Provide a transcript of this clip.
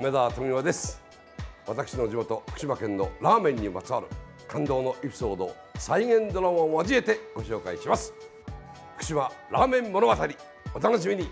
梅沢富美男です。私の地元福島県のラーメンにまつわる感動のエピソードを再現ドラマを交えてご紹介します。福島ラーメン物語お楽しみに。